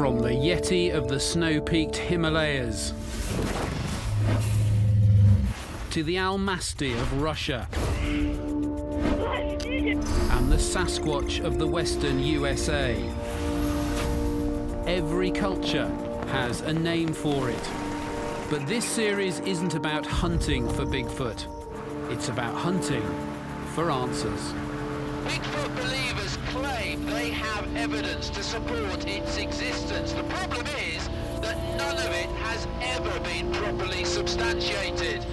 From the Yeti of the snow-peaked Himalayas to the Almasty of Russia and the Sasquatch of the western USA. Every culture has a name for it. But this series isn't about hunting for Bigfoot. It's about hunting for answers. Bigfoot evidence to support its existence. The problem is that none of it has ever been properly substantiated.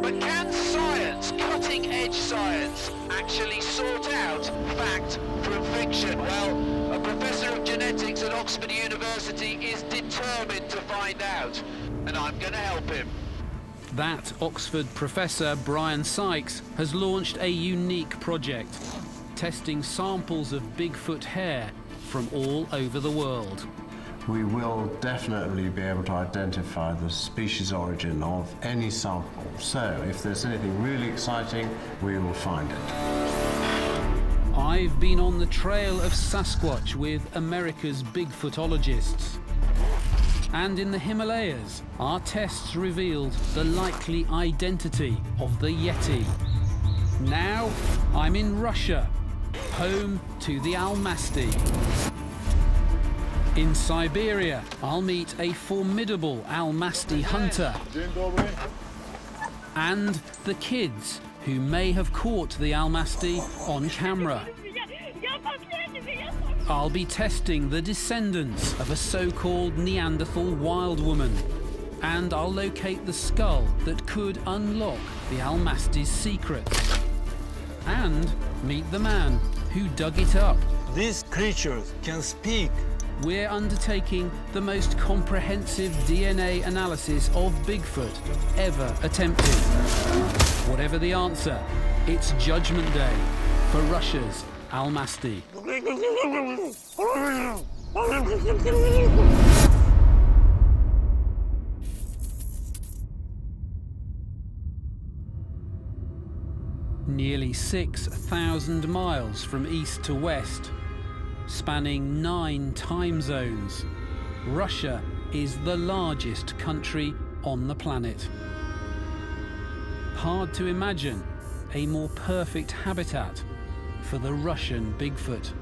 But can science, cutting-edge science, actually sort out fact from fiction? Well, a professor of genetics at Oxford University is determined to find out, and I'm going to help him. That Oxford professor, Brian Sykes, has launched a unique project, testing samples of Bigfoot hair from all over the world we will definitely be able to identify the species origin of any sample. So if there's anything really exciting, we will find it. I've been on the trail of Sasquatch with America's Bigfootologists. And in the Himalayas, our tests revealed the likely identity of the Yeti. Now, I'm in Russia, home to the Almasty. In Siberia, I'll meet a formidable Almasty hunter and the kids who may have caught the Almasty on camera. I'll be testing the descendants of a so-called Neanderthal wild woman and I'll locate the skull that could unlock the Almasty's secrets and meet the man who dug it up. These creatures can speak we're undertaking the most comprehensive DNA analysis of Bigfoot ever attempted. Whatever the answer, it's Judgment Day for Russia's Almasty. Nearly 6,000 miles from east to west, spanning nine time zones. Russia is the largest country on the planet. Hard to imagine a more perfect habitat for the Russian Bigfoot.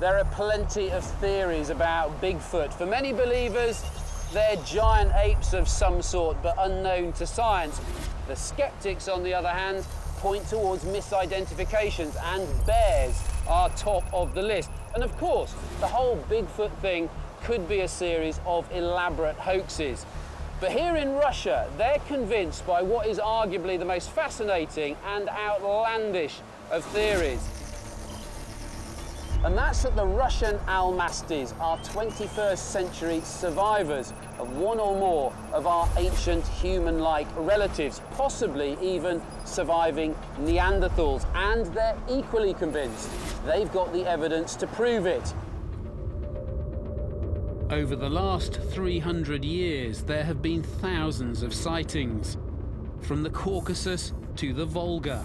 There are plenty of theories about Bigfoot. For many believers, they're giant apes of some sort, but unknown to science. The skeptics, on the other hand, point towards misidentifications, and bears are top of the list. And of course, the whole Bigfoot thing could be a series of elaborate hoaxes. But here in Russia, they're convinced by what is arguably the most fascinating and outlandish of theories. And that's that the Russian Almasties are 21st century survivors of one or more of our ancient human-like relatives, possibly even surviving Neanderthals. And they're equally convinced they've got the evidence to prove it. Over the last 300 years, there have been thousands of sightings, from the Caucasus to the Volga,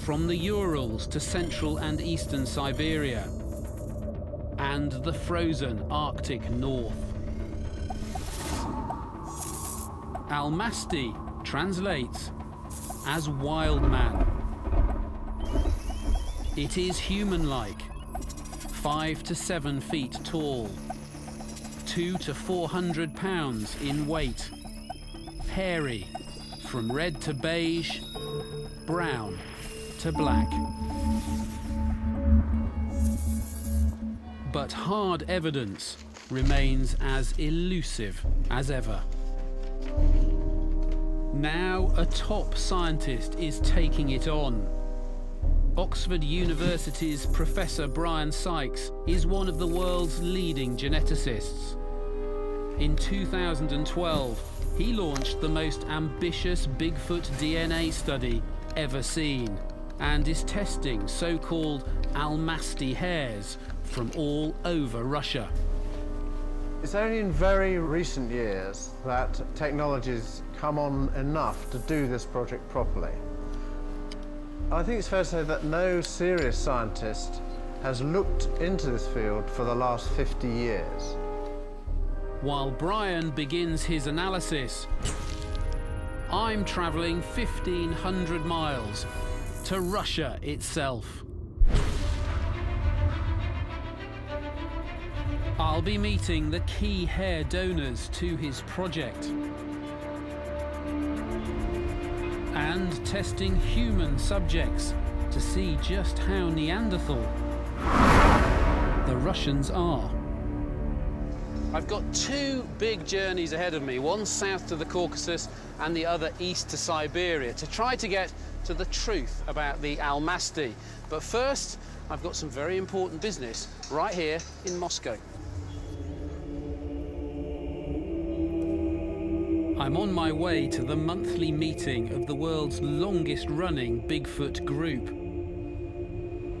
from the Urals to central and eastern Siberia, and the frozen Arctic North. Almasty translates as wild man. It is human-like, five to seven feet tall, two to four hundred pounds in weight, hairy, from red to beige, brown to black. But hard evidence remains as elusive as ever. Now a top scientist is taking it on. Oxford University's Professor Brian Sykes is one of the world's leading geneticists. In 2012, he launched the most ambitious Bigfoot DNA study ever seen and is testing so-called Almasty hairs from all over Russia. It's only in very recent years that technology's come on enough to do this project properly. I think it's fair to say that no serious scientist has looked into this field for the last 50 years. While Brian begins his analysis, I'm travelling 1,500 miles to Russia itself. I'll be meeting the key hair donors to his project and testing human subjects to see just how Neanderthal the Russians are. I've got two big journeys ahead of me, one south to the Caucasus and the other east to Siberia, to try to get to the truth about the Almasty. But first, I've got some very important business right here in Moscow. I'm on my way to the monthly meeting of the world's longest running Bigfoot group,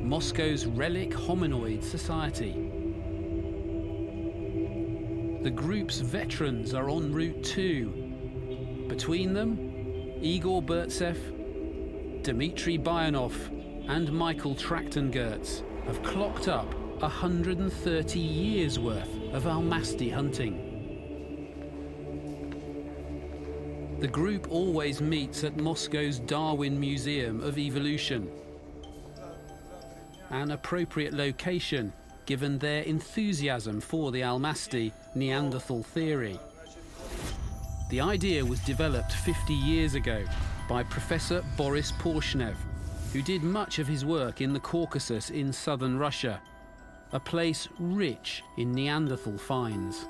Moscow's Relic Hominoid Society. The group's veterans are en route too. Between them, Igor Burtsev, Dmitry Bayanov, and Michael Trachtengertz have clocked up 130 years worth of Almasty hunting. The group always meets at Moscow's Darwin Museum of Evolution, an appropriate location given their enthusiasm for the Almasty Neanderthal theory. The idea was developed 50 years ago by Professor Boris Porshnev, who did much of his work in the Caucasus in southern Russia, a place rich in Neanderthal finds.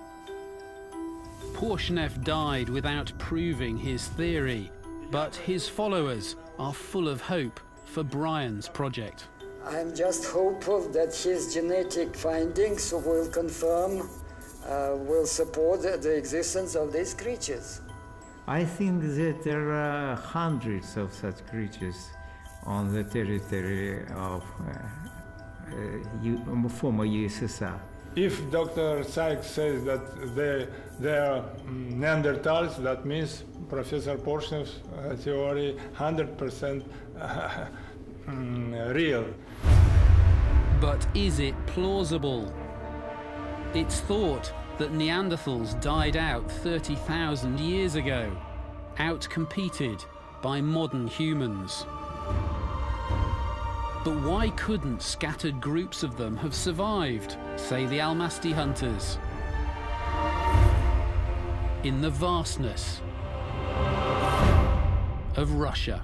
Porshnev died without proving his theory, but his followers are full of hope for Brian's project. I'm just hopeful that his genetic findings will confirm, uh, will support the existence of these creatures. I think that there are hundreds of such creatures on the territory of uh, uh, former USSR. If Dr. Sykes says that they, they are Neanderthals, that means Professor Porshnev's uh, theory 100% mm, real. But is it plausible? It's thought that Neanderthals died out 30,000 years ago, outcompeted by modern humans. But why couldn't scattered groups of them have survived, say the Almasty hunters? In the vastness of Russia.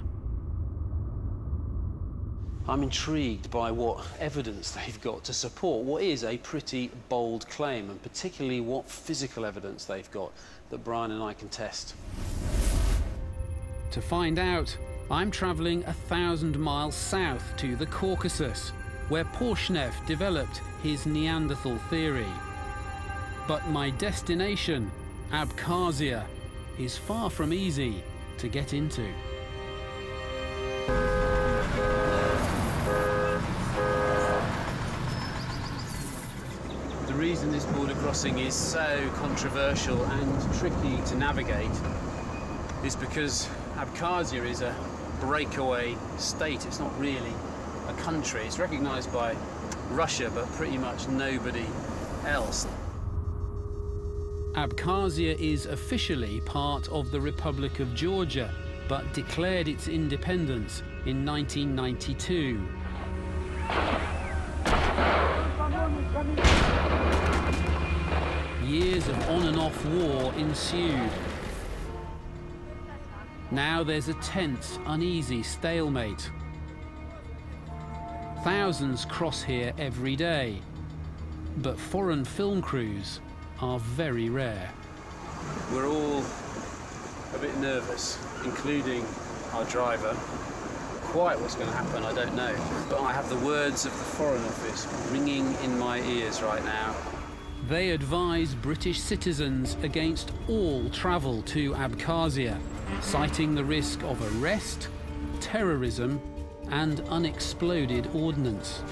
I'm intrigued by what evidence they've got to support what is a pretty bold claim, and particularly what physical evidence they've got that Brian and I can test. To find out, I'm travelling a thousand miles south to the Caucasus, where Porshnev developed his Neanderthal theory. But my destination, Abkhazia, is far from easy to get into. The reason this border crossing is so controversial and tricky to navigate is because Abkhazia is a breakaway state. It's not really a country. It's recognized by Russia, but pretty much nobody else. Abkhazia is officially part of the Republic of Georgia, but declared its independence in 1992. Years of on and off war ensued. Now there's a tense, uneasy stalemate. Thousands cross here every day, but foreign film crews are very rare. We're all a bit nervous, including our driver. Quite what's going to happen, I don't know. But I have the words of the Foreign Office ringing in my ears right now. They advise British citizens against all travel to Abkhazia, citing the risk of arrest, terrorism, and unexploded ordnance.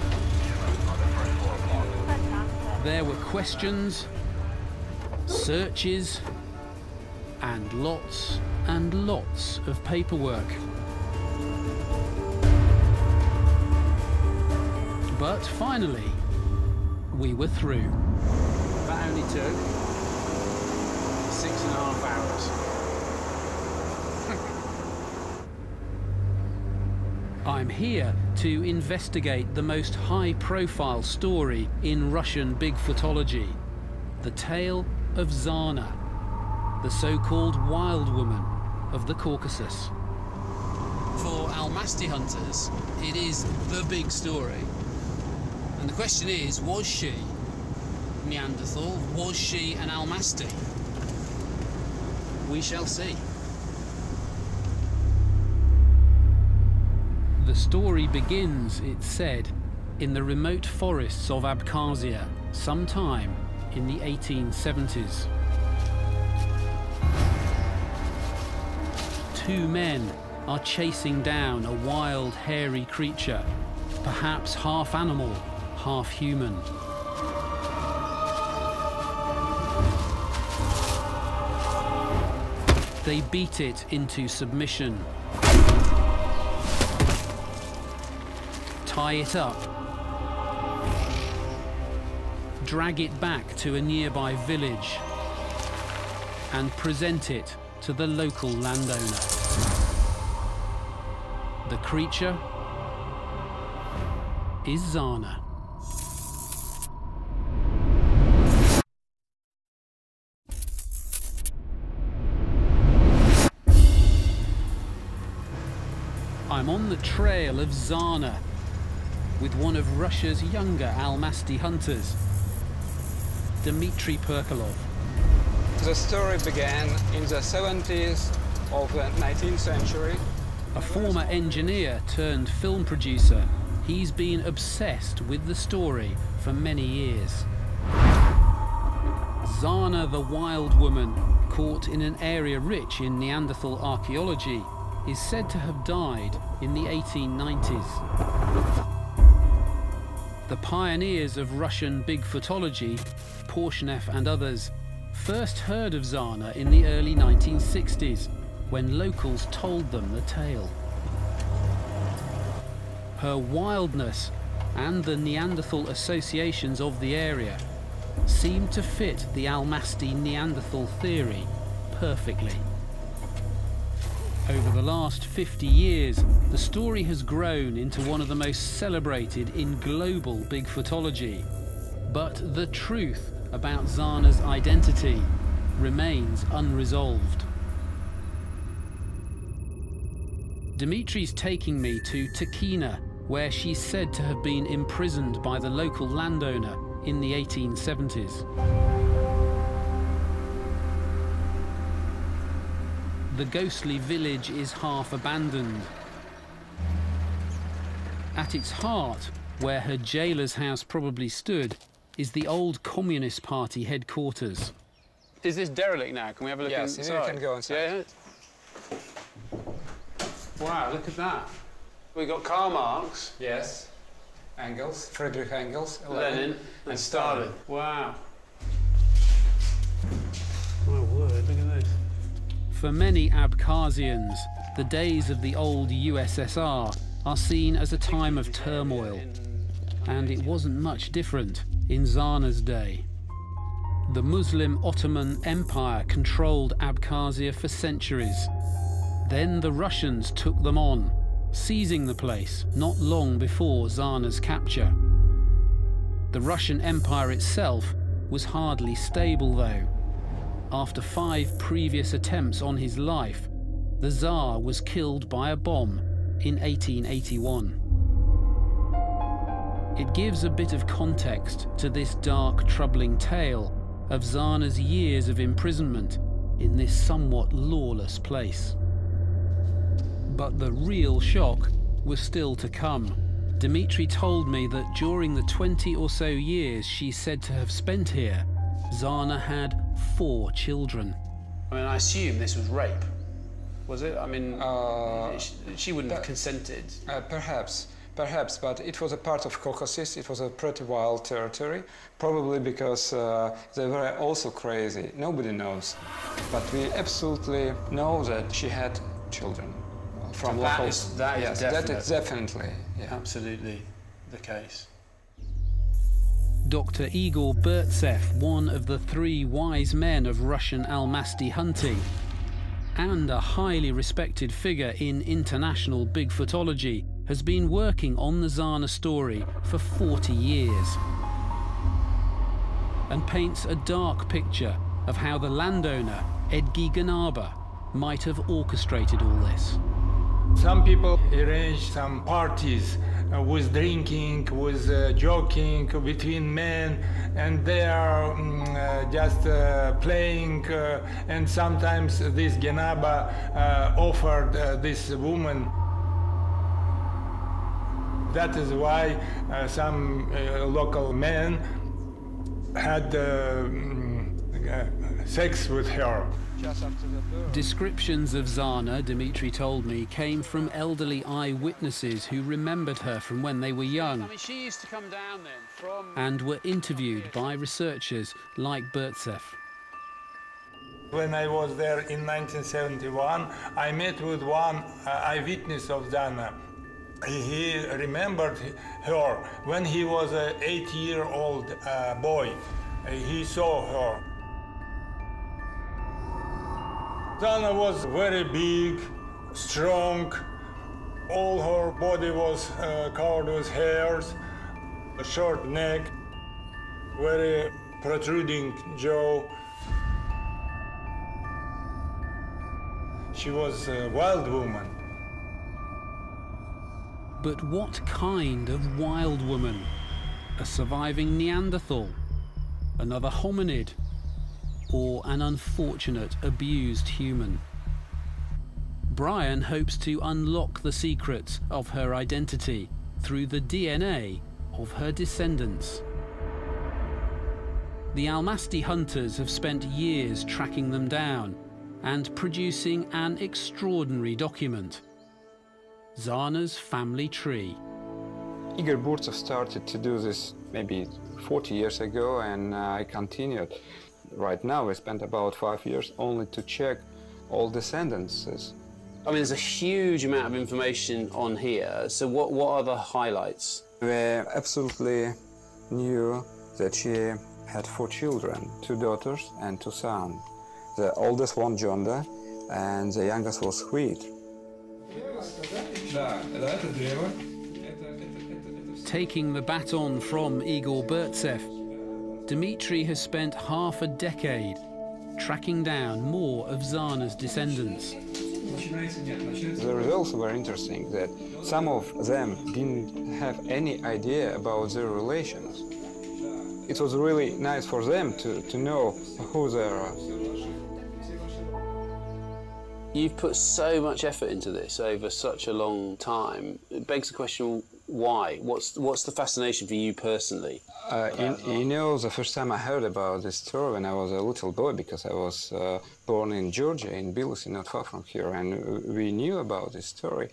There were questions, searches, and lots and lots of paperwork. But finally, we were through. That only took six and a half hours. I'm here to investigate the most high-profile story in Russian Bigfootology, the tale of Zana, the so-called wild woman of the Caucasus. For Almasty hunters, it is the big story. And the question is, was she Neanderthal? Was she an Almasty? We shall see. The story begins, it's said, in the remote forests of Abkhazia, sometime in the 1870s. Two men are chasing down a wild, hairy creature, perhaps half animal, half human. They beat it into submission tie it up, drag it back to a nearby village, and present it to the local landowner. The creature is Zana. I'm on the trail of Zana, with one of Russia's younger Almasty hunters, Dmitry Perkolov. The story began in the 70s of the 19th century. A former engineer turned film producer, he's been obsessed with the story for many years. Zana the wild woman, caught in an area rich in Neanderthal archaeology, is said to have died in the 1890s. The pioneers of Russian Bigfootology, Porshnev and others, first heard of Zana in the early 1960s when locals told them the tale. Her wildness and the Neanderthal associations of the area seemed to fit the Almasty Neanderthal theory perfectly. Over the last 50 years, the story has grown into one of the most celebrated in global Bigfootology. But the truth about Zana's identity remains unresolved. Dimitri's taking me to Tikhina, where she's said to have been imprisoned by the local landowner in the 1870s. The ghostly village is half abandoned. At its heart, where her jailer's house probably stood, is the old Communist Party headquarters. Is this derelict now? Can we have a look yes, inside? Yes, you can go inside. Yeah. Wow, look at that. We've got Karl Marx. Yes. Engels, Friedrich Engels, Lenin, and Stalin. Wow. For many Abkhazians, the days of the old USSR are seen as a time of turmoil. And it wasn't much different in Zana's day. The Muslim Ottoman Empire controlled Abkhazia for centuries. Then the Russians took them on, seizing the place not long before Zana's capture. The Russian Empire itself was hardly stable though. After five previous attempts on his life, the Tsar was killed by a bomb in 1881. It gives a bit of context to this dark, troubling tale of Zana's years of imprisonment in this somewhat lawless place. But the real shock was still to come. Dmitri told me that during the 20 or so years she's said to have spent here, Zana had four children. I mean, I assume this was rape. Was it? I mean, uh, she, she, wouldn't have consented. Uh, perhaps, perhaps, but it was a part of Caucasus. It was a pretty wild territory, probably because uh, they were also crazy. Nobody knows. But we absolutely know that she had children from so local... That is, that is yes, definite. that is definitely, yeah. Absolutely the case. Dr. Igor Burtsev, one of the three wise men of Russian Almasty hunting, and a highly respected figure in international Bigfootology, has been working on the Zana story for 40 years and paints a dark picture of how the landowner, Edgi Genaba, might have orchestrated all this. Some people arrange some parties uh, with drinking, with uh, joking between men, and they are mm, uh, just uh, playing. Uh, and sometimes this Genaba offered this woman. That is why some local men had mm, sex with her. Descriptions of Zana, Dmitri told me, came from elderly eyewitnesses who remembered her from when they were young. I mean, she used to come down then from... And were interviewed by researchers like Burtsev. When I was there in 1971, I met with one uh, eyewitness of Zana. He remembered her when he was an eight-year-old uh, boy. He saw her. Zana was very big, strong. All her body was uh, covered with hairs, a short neck, very protruding jaw. She was a wild woman. But what kind of wild woman? A surviving Neanderthal? Another hominid? Or an unfortunate, abused human. Brian hopes to unlock the secrets of her identity through the DNA of her descendants. The Almasty hunters have spent years tracking them down and producing an extraordinary document. Zana's family tree. Igor Burtsev started to do this maybe 40 years ago and uh, I continued. Right now, we spent about five years only to check all the sentences. I mean, there's a huge amount of information on here. So, what, what are the highlights? We absolutely knew that she had four children two daughters and two sons. The oldest one, Jonda, and the youngest was Sweet. Taking the baton from Igor Burtsev, Dmitri has spent half a decade tracking down more of Zana's descendants. The results were interesting that some of them didn't have any idea about their relations. It was really nice for them to, to know who they are. You've put so much effort into this over such a long time. It begs the question, why? What's, what's the fascination for you personally? Uh, you, you, know, the first time I heard about this story when I was a little boy, because I was uh, born in Georgia, in Tbilisi, not far from here, and we knew about this story.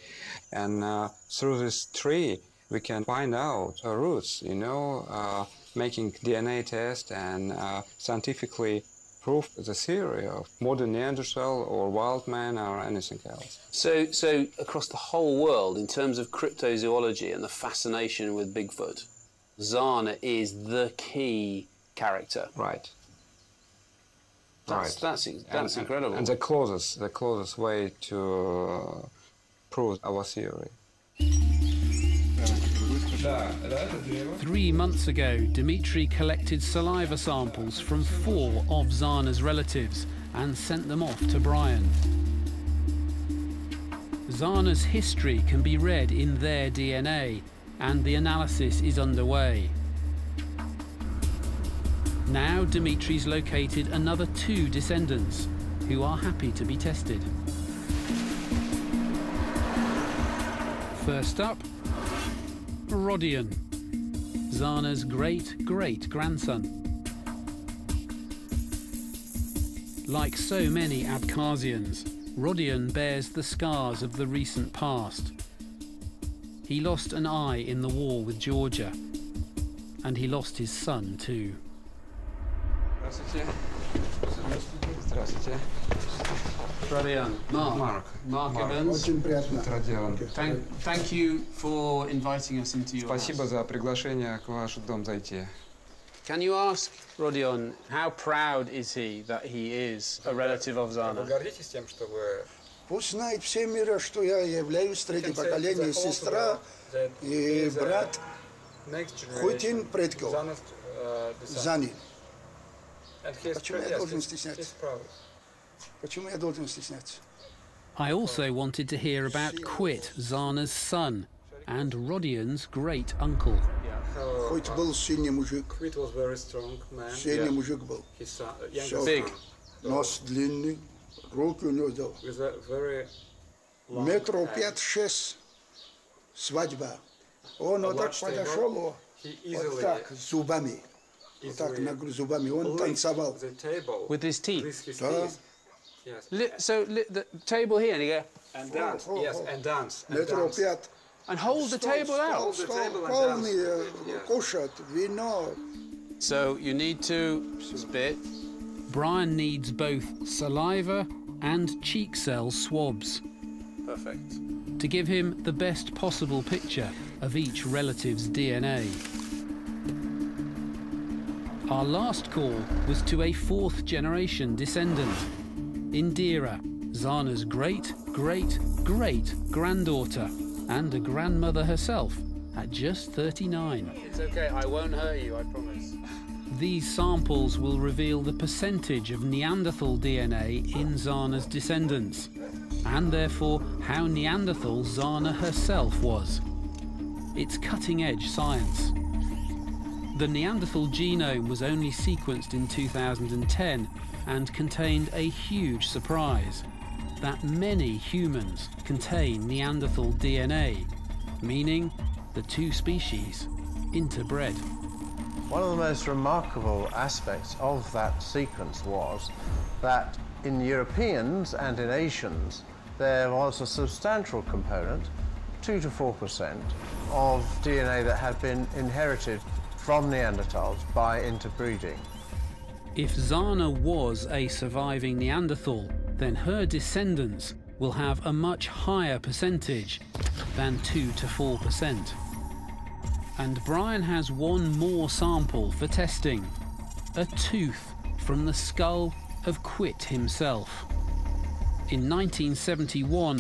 And uh, through this tree, we can find out our roots, you know, uh, making DNA tests and uh, scientifically prove the theory of modern Neanderthal or wild man or anything else. So, so across the whole world, in terms of cryptozoology and the fascination with Bigfoot, Zana is the key character. Right. That's, right. That's, that's and, incredible. And the closest, the closest way to uh, prove our theory. Three months ago, Dmitri collected saliva samples from four of Zana's relatives and sent them off to Brian. Zana's history can be read in their DNA, and the analysis is underway. Now Dimitri's located another two descendants who are happy to be tested. First up, Rodion, Zana's great-great-grandson. Like so many Abkhazians, Rodion bears the scars of the recent past. He lost an eye in the war with Georgia, and he lost his son too. Rodion, Mark. Mark. Mark, Mark. Evans. Thank, thank you for inviting us into your Спасибо house. за приглашение к ваш дом зайти. Can you ask Rodion how proud is he that he is a relative of Zana? гордитесь тем, что вы Пусть знает все мира, что я являюсь третье поколение сестра и брат Хутин предков Зани. Почему я должен стесняться? I also wanted to hear about Quit, Zana's son, and Rodion's great uncle. Quit was very strong man. Сильный мужик был. His son, uh, Big. Нос длинный, руки у него дел. Метров пять-шесть, свадьба. Он вот так подошел, вот так, зубами. Вот так зубами. Он танцевал. With his teeth. Да. Li so li the table here, and you go. And dance, yes, and dance. And Metro dance. Piat. And hold the table out. Call So you need to spit. Brian needs both saliva and cheek cell swabs. Perfect. To give him the best possible picture of each relative's DNA. Our last call was to a fourth generation descendant Indira, Zana's great, great, great granddaughter, and a grandmother herself at just 39. It's okay, I won't hurt you, I promise. These samples will reveal the percentage of Neanderthal DNA in Zana's descendants, and therefore how Neanderthal Zana herself was. It's cutting edge science. The Neanderthal genome was only sequenced in 2010 and contained a huge surprise that many humans contain Neanderthal DNA, meaning the two species interbred. One of the most remarkable aspects of that sequence was that in Europeans and in Asians, there was a substantial component, 2 to 4%, of DNA that had been inherited from Neanderthals by interbreeding. If Zana was a surviving Neanderthal, then her descendants will have a much higher percentage than 2 to 4%. And Brian has one more sample for testing a tooth from the skull of Quit himself. In 1971,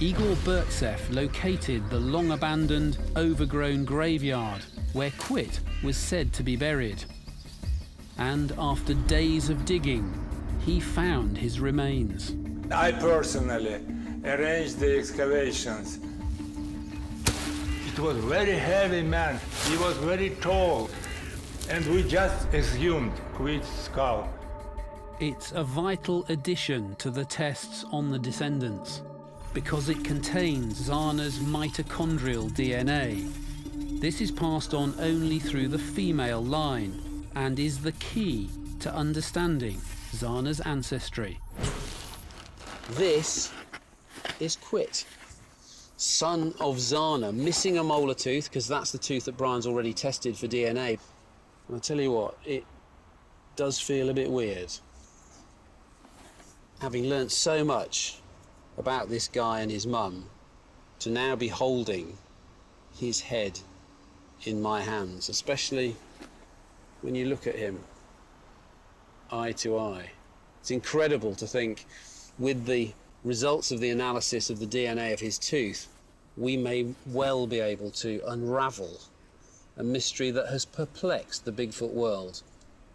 Igor Burtsev located the long abandoned, overgrown graveyard where Quit was said to be buried. And after days of digging, he found his remains. I personally arranged the excavations. It was very heavy man. He was very tall. And we just exhumed Quit's skull. It's a vital addition to the tests on the descendants because it contains Zana's mitochondrial DNA. This is passed on only through the female line and is the key to understanding Zana's ancestry. This is Quit, son of Zana, missing a molar tooth because that's the tooth that Brian's already tested for DNA. And I tell you what, it does feel a bit weird having learnt so much about this guy and his mum, to now be holding his head in my hands, especially when you look at him eye to eye. It's incredible to think with the results of the analysis of the DNA of his tooth, we may well be able to unravel a mystery that has perplexed the Bigfoot world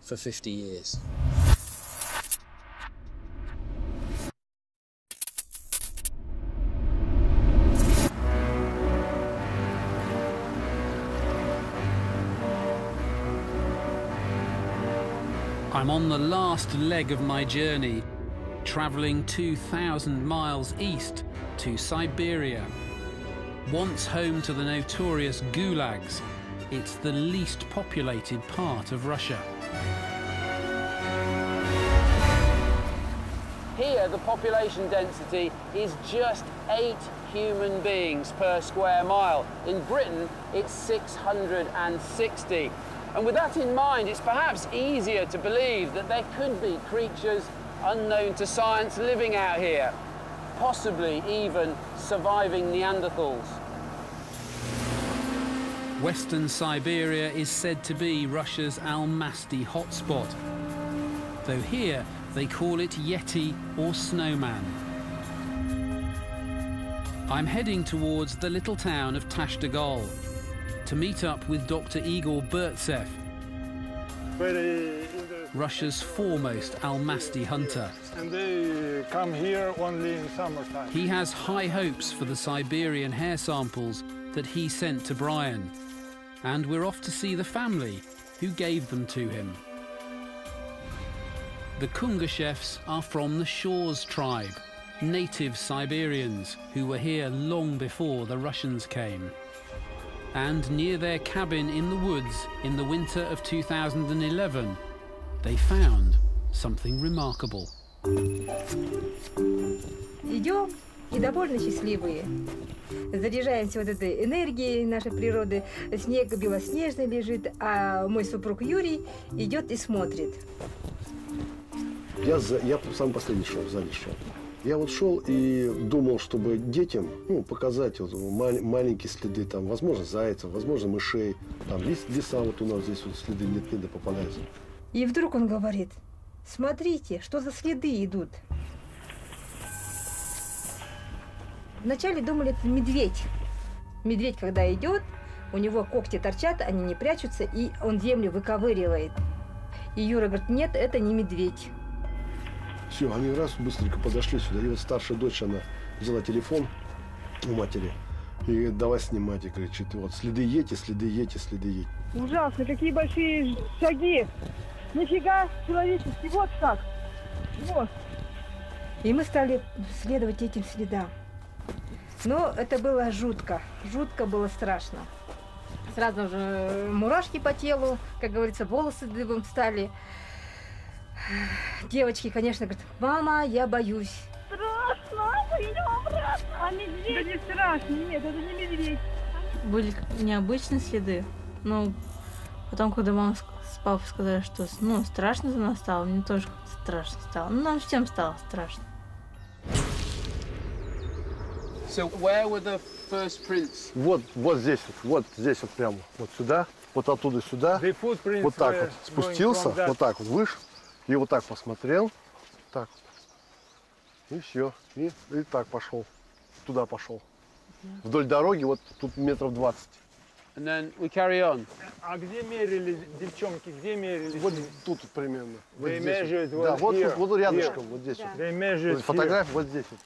for 50 years. On the last leg of my journey, travelling 2,000 miles east to Siberia. Once home to the notorious gulags, it's the least populated part of Russia. Here, the population density is just eight human beings per square mile. In Britain, it's 660. And with that in mind, it's perhaps easier to believe that there could be creatures unknown to science living out here, possibly even surviving Neanderthals. Western Siberia is said to be Russia's Almasty hotspot, though here they call it Yeti or Snowman. I'm heading towards the little town of Tashtagol to meet up with Dr. Igor Burtsev, Russia's foremost Almasty hunter. And they come here only in summertime. He has high hopes for the Siberian hair samples that he sent to Brian. And we're off to see the family who gave them to him. The Kungashevs are from the Shors tribe, native Siberians who were here long before the Russians came And near their cabin in the woods in the winter of 2011, they found something remarkable. Идем и довольно счастливые. Заряжаемся вот этой энергией нашей природы. Снег белоснежный лежит, а мой супруг Юрий идет и смотрит. Я, за, я самый последний шел, сзади шел. Я вот шел и думал, чтобы детям ну, показать вот, мал, маленькие следы, там, возможно, зайцев, возможно, мышей. Там лис, лиса вот у нас здесь вот следы нет-нет да попадаются. И вдруг он говорит, смотрите, что за следы идут. Вначале думали, это медведь. Медведь, когда идет, у него когти торчат, они не прячутся, и он землю выковыривает. И Юра говорит, нет, это не медведь. Все, они раз быстренько подошли сюда. И вот старшая дочь, она взяла телефон у матери и говорит, давай снимать, и кричит, вот следы едьте, следы едьте, следы едьте. Ужасно, какие большие шаги. Нифига человеческий, вот так. Вот. И мы стали следовать этим следам. Но это было жутко, жутко было страшно. Сразу же мурашки по телу, как говорится, волосы дыбом стали. Девочки, конечно, говорят, мама, я боюсь. Страшно, мы идем обратно. А медведь? Да не страшно, нет, это не медведь. Были необычные следы, но потом, когда мама с папой сказали, что ну, страшно за нас стало, мне тоже страшно стало. Ну, нам всем стало страшно. So where were the first prints? Вот, вот здесь вот, вот здесь вот прямо, вот сюда, вот оттуда сюда, вот так вот спустился, вот так вот вышел, и вот так посмотрел, так, и все, и, и так пошел, туда пошел. Вдоль дороги вот тут метров 20. And then we carry on. А где мерили девчонки, где мерили? Вот тут вот примерно. Вот They здесь measured вот. Да, вот вот, here, вот рядышком, here. вот здесь вот. They measured Вот Фотография вот здесь вот.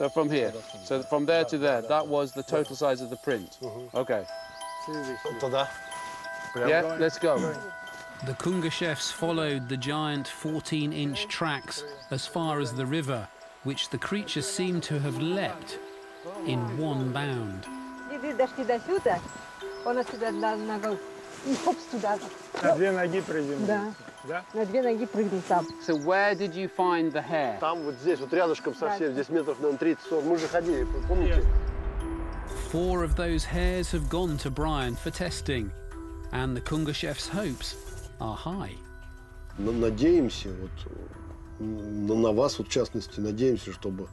So from here. So from there to there, that was the total size of the print. Mm-hmm. Okay. Yeah, let's go. The Kungashevs followed the giant 14-inch tracks as far as the river, which the creature seemed to have leapt in one bound. He hops to that. На две ноги прыгнул. Да. Да? На две ноги прыгнул там. So where did you find the hair? Там вот здесь, вот рядышком совсем, да. здесь метров, наверное, 30 40. Мы же ходили, помните? Yes. Four of those hairs have gone to Brian for testing, and the Kungashev's hopes are high. Мы надеемся, вот, на вас, вот, в частности, надеемся, чтобы,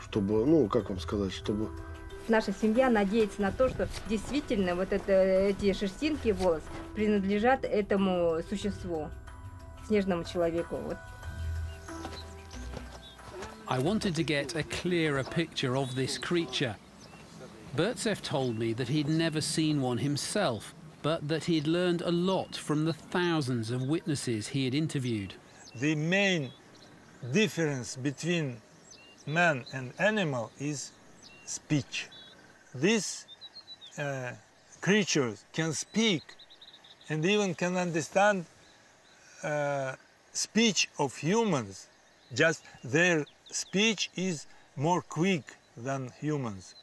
чтобы, ну, как вам сказать, чтобы наша семья надеется на то, что действительно вот это, эти шерстинки волос принадлежат этому существу, снежному человеку. Вот. I wanted to get a clearer picture of this creature. Burtsev told me that he'd never seen one himself, but that he'd learned a lot from the thousands of witnesses he had interviewed. The main difference between man and animal is speech. These uh, creatures can speak and even can understand uh, speech of humans. Just their speech is more quick than humans.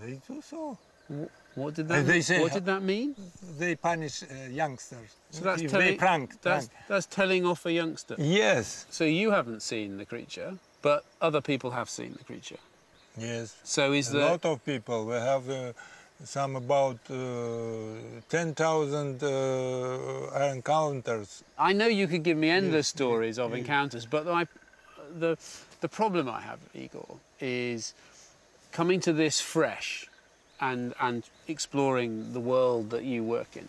They do so. What did Uh, that, they mean? say- what did that mean? They punish uh, youngsters. So that's If telling, they prank, that's, prank. that's telling off a youngster. Yes. So you haven't seen the creature? But other people have seen the creature. Yes. So is a there... lot of people? We have uh, some about uh, 10,000 uh, encounters. I know you could give me endless stories of encounters, but my, the, the problem I have, Igor, is coming to this fresh and, and exploring the world that you work in.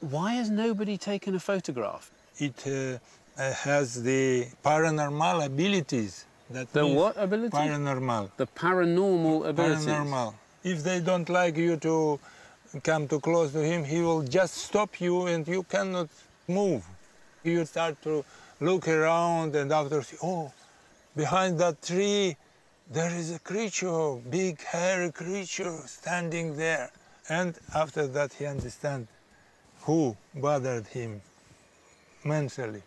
Why has nobody taken a photograph? It uh, has the paranormal abilities. That The what ability? Paranormal. The paranormal abilities. Paranormal. If they don't like you to come too close to him, he will just stop you and you cannot move. You start to look around and after, oh, behind that tree, there is a creature, big hairy creature standing there. And after that, he understands who bothered him mentally.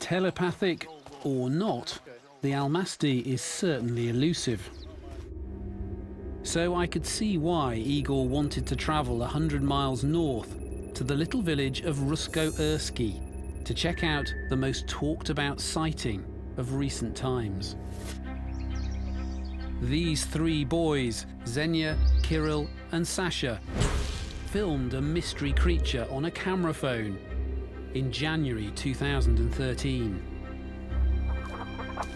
Telepathic or not, the Almasty is certainly elusive. So I could see why Igor wanted to travel 100 miles north to the little village of Rusko-Ursky to check out the most talked about sighting of recent times. These three boys, Zenya, Kirill and Sasha, filmed a mystery creature on a camera phone in January 2013.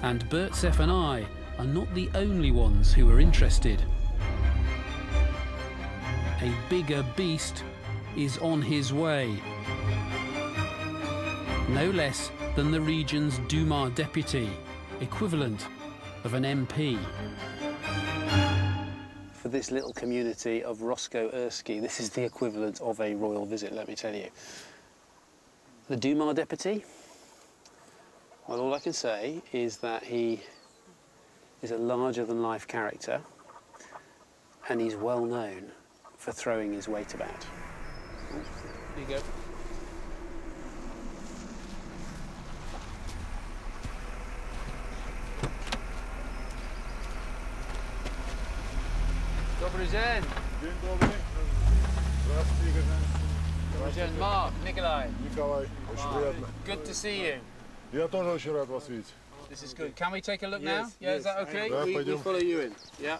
And Burtsev and I are not the only ones who are interested. A bigger beast is on his way. No less than the region's Duma deputy, equivalent of an MP. This little community of Roscoe-Ursky, this is the equivalent of a royal visit, let me tell you. The Duma deputy, well, all I can say is that he is a larger-than-life character and he's well known for throwing his weight about. There you go. Добрый день. День добрый. Здравствуйте, Игорь. Добрый день, Mark, Nikolai. Николай, очень Mark, приятно. Good to see you. Я тоже очень рад вас видеть. This is good. Can we take a look Yes, now? Yeah, is yes. that okay? Да, we, we пойдем. follow you in. Yeah.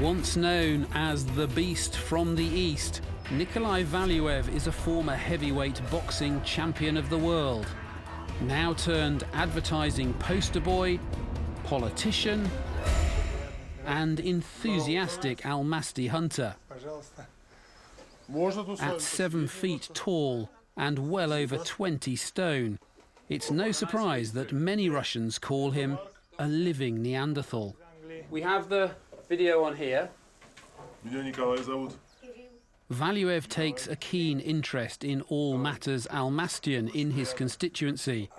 Once known as the Beast from the East, Nikolai Valuev is a former heavyweight boxing champion of the world. Now turned advertising poster boy, politician, and enthusiastic Almasty hunter. At seven feet tall and well over 20 stone, it's no surprise that many Russians call him a living Neanderthal. We have the video on here. Valuev takes a keen interest in all matters Almastian in his constituency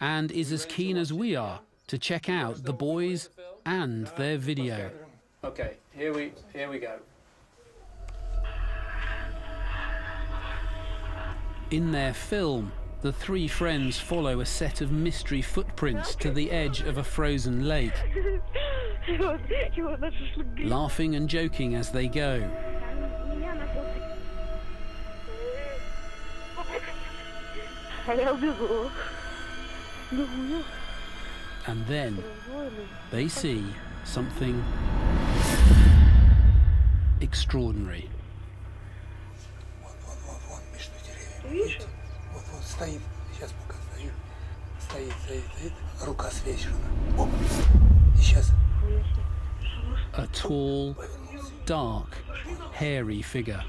and is as keen as we are to check out the boys and their video. Okay, here we here we go. In their film, the three friends follow a set of mystery footprints to the edge of a frozen lake, laughing and joking as they go. And then they see something extraordinary. A tall, dark, hairy figure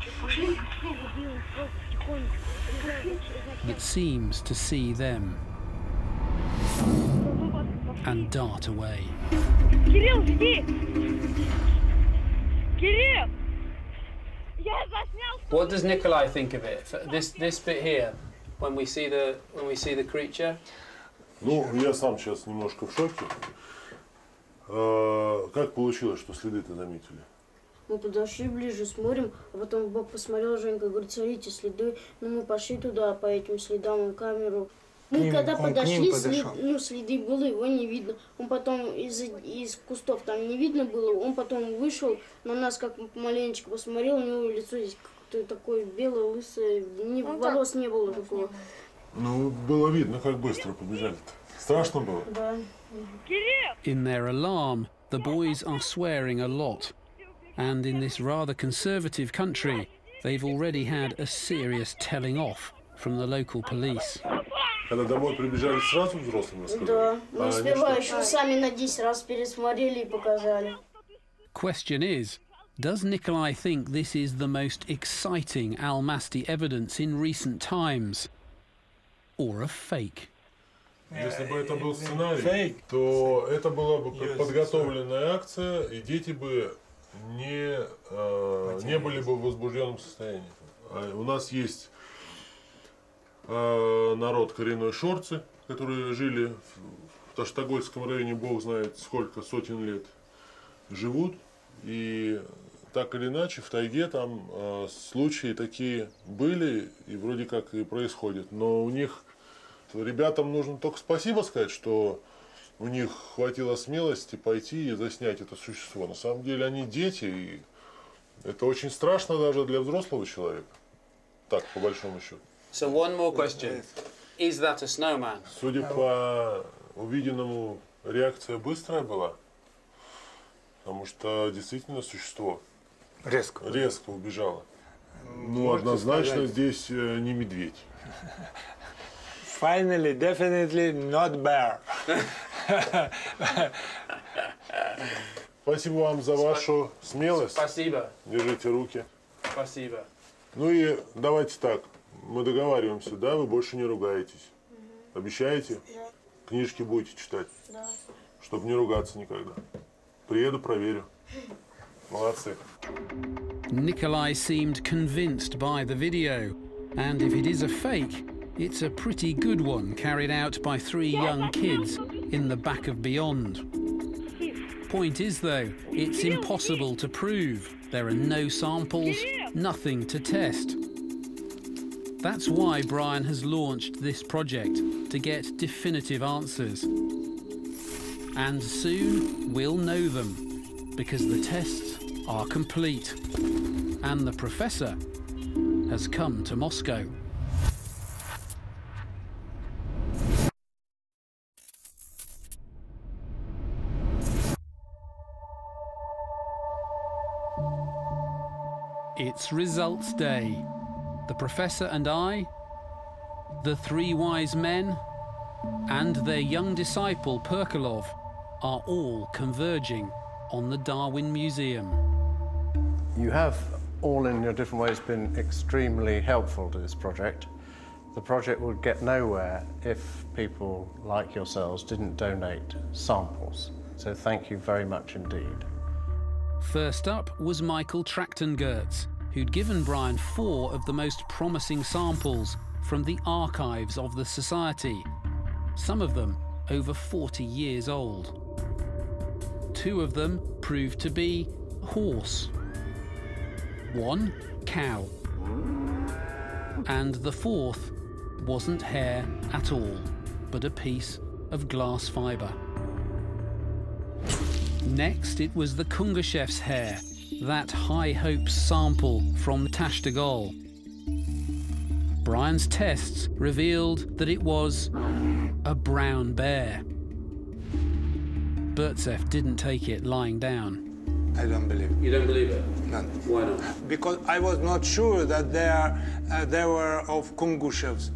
that seems to see them. And dart away. Кирилл, жди! Кирилл! Я заснял What does Nikolai think of it? This this bit here, when we see the when we see the creature. Ну, я сам сейчас немножко в шоке. А, Как получилось, что следы-то заметили? Мы подошли ближе, смотрим, а потом в бок посмотрел Женька, говорит, смотрите, следы. Ну, мы пошли туда по этим следам, камеру. Мы ним- когда подошли, след- ну, следы было, его не видно. Он потом из, из кустов там не видно было, он потом вышел, на нас как маленечко посмотрел, у него лицо здесь как-то такое белое, лысое, ни, Ну, волос так, не было такого. Ну, было видно, как быстро побежали-то. Страшно было? Да. In their alarm, the boys are swearing a lot. And in this rather conservative country, they've already had a serious telling off from the local police. Когда домой прибежали, сразу взрослым рассказали? Да. Мы А они сперва что? еще сами на 10 раз пересмотрели и показали. Question is, does Nikolai think this is the most exciting Almaty evidence in recent times? Or a fake? Если бы это был сценарий, то это была бы подготовленная акция, и дети бы не, э, не были бы в возбужденном состоянии. А У нас есть народ коренной шорцы, которые жили в Таштагольском районе, бог знает сколько сотен лет, живут. И так или иначе в тайге там э, случаи такие были и вроде как и происходят. Но у них ребятам нужно только спасибо сказать, что у них хватило смелости пойти и заснять это существо. На самом деле они дети, и это очень страшно даже для взрослого человека. Так, по большому счету. So one more question. Is that a snowman? Судя по увиденному, реакция быстрая была. Потому что действительно существо резко, резко убежало. Ну, Можете однозначно сказать? здесь э, не медведь. Finally, definitely not bear. Спасибо вам за вашу смелость. Спасибо. Держите руки. Спасибо. Ну и давайте так, мы договариваемся, да, вы больше не ругаетесь. Обещаете? Книжки будете читать, Да. чтобы не ругаться никогда. Приеду, проверю. Молодцы. Nikolai seemed convinced by the video, and if it is a fake, it's a pretty good one carried out by three young kids in the back of Beyond. Point is, though, it's impossible to prove. There are no samples, nothing to test. That's why Brian has launched this project to get definitive answers. And soon we'll know them because the tests are complete. And the professor has come to Moscow. It's results day. The professor and I, the three wise men, and their young disciple Perkolov are all converging on the Darwin Museum. You have all in your different ways been extremely helpful to this project. The project would get nowhere if people like yourselves didn't donate samples. So thank you very much indeed. First up was Michael Trachtengertz, who'd given Brian four of the most promising samples from the archives of the Society, some of them over 40 years old. Two of them proved to be horse, one cow, and the fourth wasn't hair at all, but a piece of glass fibre. Next, it was the Kungashev's hair, that High Hopes sample from Tashtagol. Brian's tests revealed that it was a brown bear. Burtsev didn't take it lying down. I don't believe. It. You don't believe it? None. Why not? Because I was not sure that they, are, uh, they were of Kungashevs.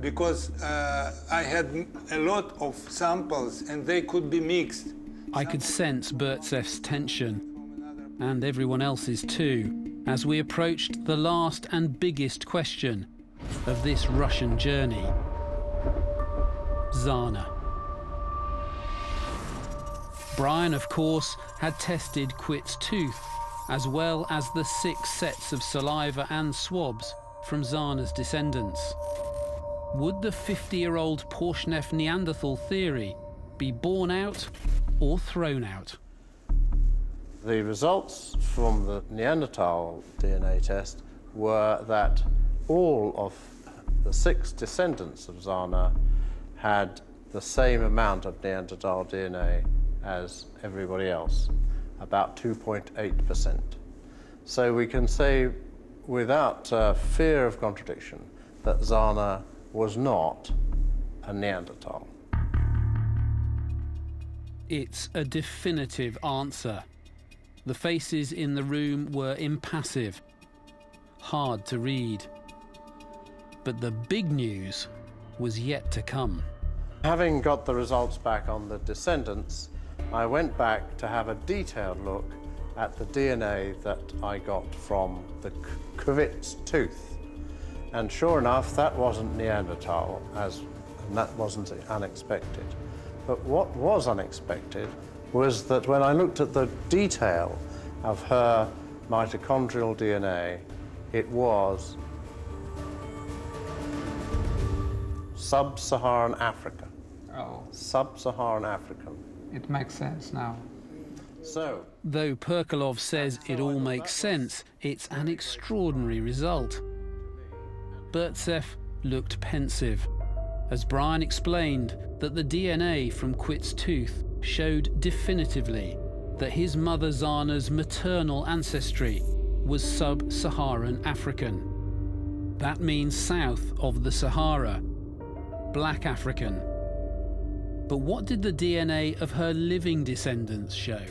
Because uh, I had a lot of samples and they could be mixed. I could sense Burtsev's tension, and everyone else's too, as we approached the last and biggest question of this Russian journey Zana. Brian, of course, had tested Quit's tooth, as well as the six sets of saliva and swabs from Zana's descendants. Would the 50 year old Porshnev Neanderthal theory be borne out or thrown out? The results from the Neanderthal DNA test were that all of the six descendants of Zana had the same amount of Neanderthal DNA as everybody else, about 2.8%. So we can say without uh, fear of contradiction that Zana was not a Neanderthal. It's a definitive answer. The faces in the room were impassive, hard to read. But the big news was yet to come. Having got the results back on the descendants, I went back to have a detailed look at the DNA that I got from the Quit's tooth. And sure enough, that wasn't Neanderthal, as, and that wasn't unexpected. But what was unexpected was that when I looked at the detail of her mitochondrial DNA, it was sub-Saharan Africa. Oh. Sub-Saharan African. It makes sense now. So, Though Perkolov says it all makes sense, it's an extraordinary result. Burtsev looked pensive, as Brian explained that the DNA from Quit's tooth showed definitively that his mother Zana's maternal ancestry was sub-Saharan African. That means south of the Sahara, black African. But what did the DNA of her living descendants show?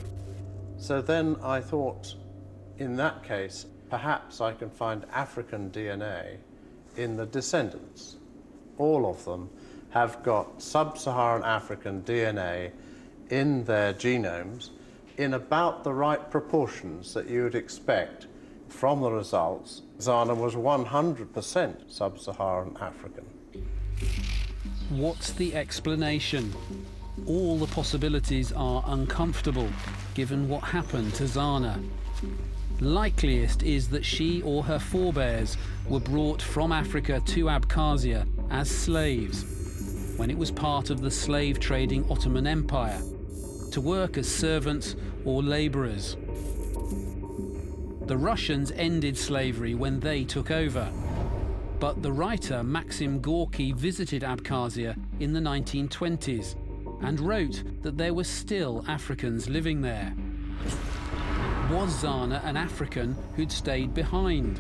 So then I thought, in that case, perhaps I can find African DNA in the descendants. All of them have got sub-Saharan African DNA in their genomes in about the right proportions that you would expect from the results. Zana was 100% sub-Saharan African. What's the explanation? All the possibilities are uncomfortable, given what happened to Zana. Likeliest is that she or her forebears were brought from Africa to Abkhazia as slaves, when it was part of the slave-trading Ottoman Empire, to work as servants or labourers. The Russians ended slavery when they took over, but the writer Maxim Gorky visited Abkhazia in the 1920s and wrote that there were still Africans living there. Was Zana an African who'd stayed behind?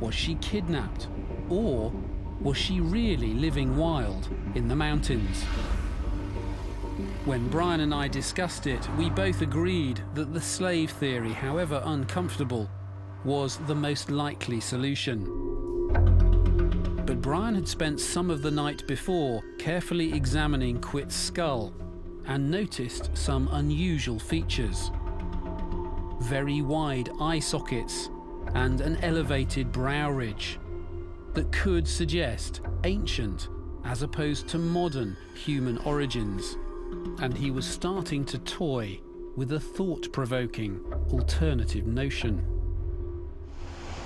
Was she kidnapped? Or was she really living wild in the mountains? When Brian and I discussed it, we both agreed that the slave theory, however uncomfortable, was the most likely solution. But Brian had spent some of the night before carefully examining Quit's skull and noticed some unusual features. Very wide eye sockets and an elevated brow ridge that could suggest ancient as opposed to modern human origins. And he was starting to toy with a thought-provoking alternative notion.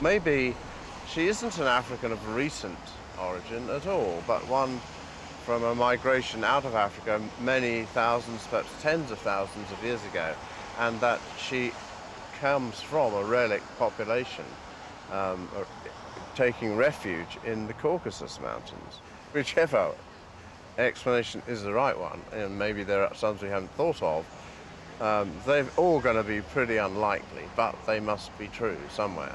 Maybe she isn't an African of recent origin at all, but one from a migration out of Africa many thousands, perhaps tens of thousands of years ago, and that she comes from a relic population um, taking refuge in the Caucasus Mountains. Whichever explanation is the right one, and maybe there are some we haven't thought of, um, they're all going to be pretty unlikely, but they must be true somewhere.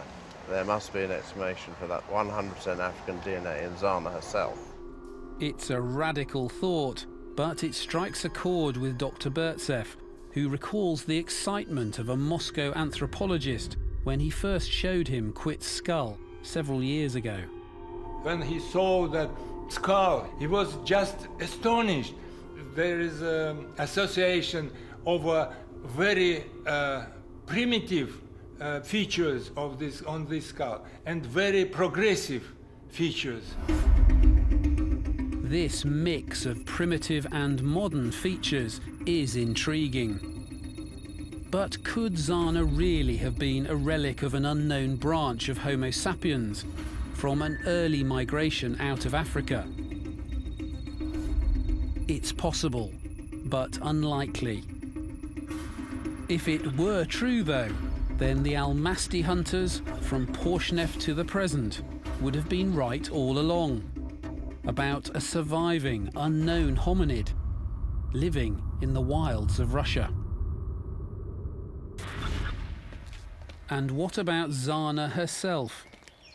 There must be an explanation for that 100% African DNA in Zana herself. It's a radical thought, but it strikes a chord with Dr. Burtsev, who recalls the excitement of a Moscow anthropologist when he first showed him Quit's skull several years ago. When he saw that skull, he was just astonished. There is an association of a very uh, primitive uh, features of this on this skull and very progressive features. This mix of primitive and modern features is intriguing. But could Zana really have been a relic of an unknown branch of Homo sapiens from an early migration out of Africa? It's possible, but unlikely. If it were true, though, then the Almasty hunters, from Porshnev to the present, would have been right all along about a surviving, unknown hominid living in the wilds of Russia. And what about Zana herself?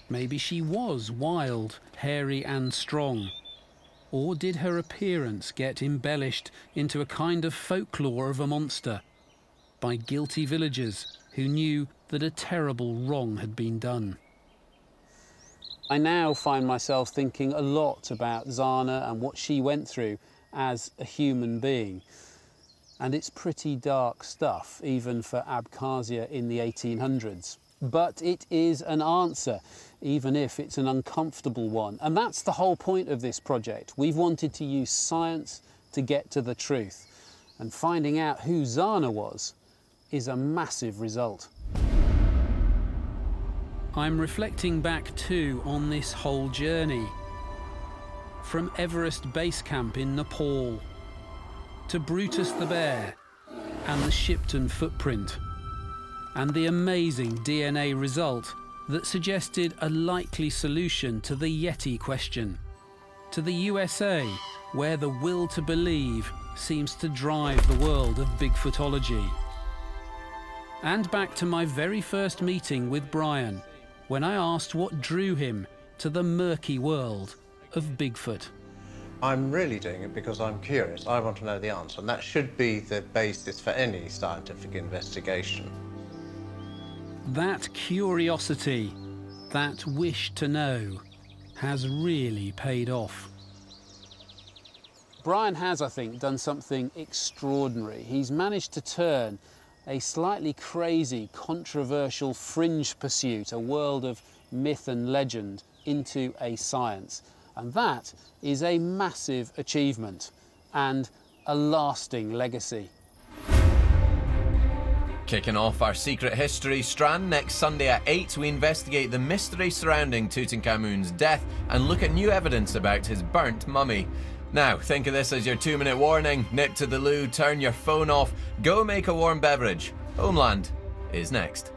Maybe she was wild, hairy and strong, Or did her appearance get embellished into a kind of folklore of a monster by guilty villagers who knew that a terrible wrong had been done? I now find myself thinking a lot about Zana and what she went through as a human being. And it's pretty dark stuff, even for Abkhazia in the 1800s. But it is an answer, even if it's an uncomfortable one. And that's the whole point of this project. We've wanted to use science to get to the truth. And finding out who Zana was is a massive result. I'm reflecting back too on this whole journey. From Everest Base Camp in Nepal to Brutus the Bear and the Shipton footprint and the amazing DNA result that suggested a likely solution to the Yeti question. To the USA, where the will to believe seems to drive the world of Bigfootology. And back to my very first meeting with Brian, when I asked what drew him to the murky world of Bigfoot. I'm really doing it because I'm curious. I want to know the answer, and that should be the basis for any scientific investigation. That curiosity, that wish to know, has really paid off. Brian has, I think, done something extraordinary. He's managed to turn a slightly crazy, controversial fringe pursuit, a world of myth and legend, into a science. And that is a massive achievement and a lasting legacy. Kicking off our secret history strand next Sunday at 8, we investigate the mystery surrounding Tutankhamun's death and look at new evidence about his burnt mummy. Now, think of this as your two minute warning. Nip to the loo, turn your phone off, go make a warm beverage. Homeland is next.